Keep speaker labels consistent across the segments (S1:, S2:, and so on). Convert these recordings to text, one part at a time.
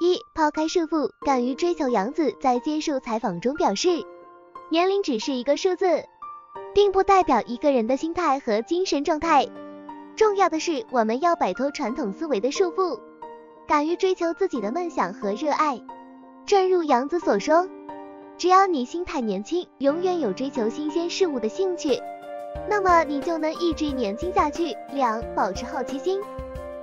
S1: 一、抛开束缚，敢于追求。杨子在接受采访中表示，年龄只是一个数字，并不代表一个人的心态和精神状态。重要的是，我们要摆脱传统思维的束缚，敢于追求自己的梦想和热爱。正如杨子所说，只要你心态年轻，永远有追求新鲜事物的兴趣，那么你就能一直年轻下去。两、保持好奇心，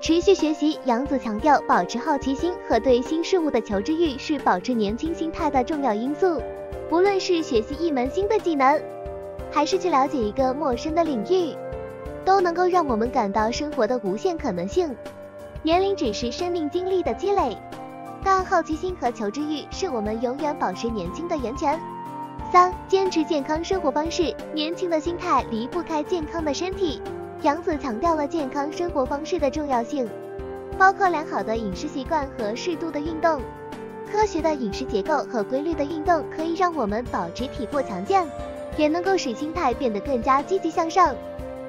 S1: 持续学习。杨子强调，保持好奇心和对新事物的求知欲是保持年轻心态的重要因素。不论是学习一门新的技能，还是去了解一个陌生的领域。都能够让我们感到生活的无限可能性。年龄只是生命经历的积累，但好奇心和求知欲是我们永远保持年轻的源泉。三、坚持健康生活方式，年轻的心态离不开健康的身体。杨子强调了健康生活方式的重要性，包括良好的饮食习惯和适度的运动。科学的饮食结构和规律的运动可以让我们保持体魄强健，也能够使心态变得更加积极向上。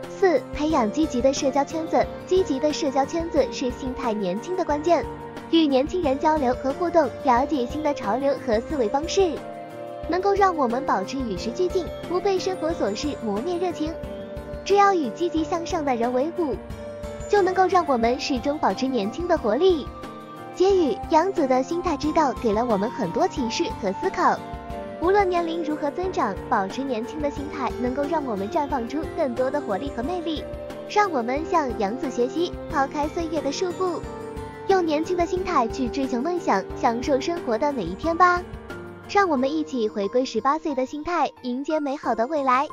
S1: 四、培养积极的社交圈子。积极的社交圈子是心态年轻的关键。与年轻人交流和互动，了解新的潮流和思维方式，能够让我们保持与时俱进，不被生活琐事磨灭热情。只要与积极向上的人为伍，就能够让我们始终保持年轻的活力。结语：杨子的心态之道给了我们很多启示和思考。无论年龄如何增长，保持年轻的心态，能够让我们绽放出更多的活力和魅力。让我们向杨子学习，抛开岁月的束缚，用年轻的心态去追求梦想，享受生活的每一天吧。让我们一起回归十八岁的心态，迎接美好的未来。